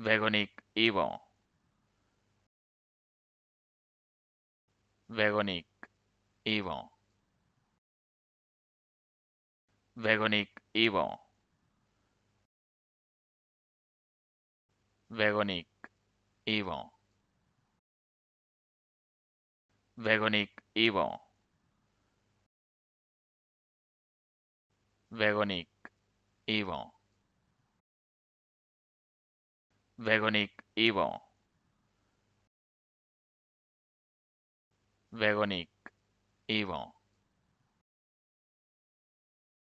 Vagonic Evil. Vagonic Evil. Vagonic Evil. Vagonic Evil. Vagonic Evil. Vegonic Ivo. Vegonic Ivo.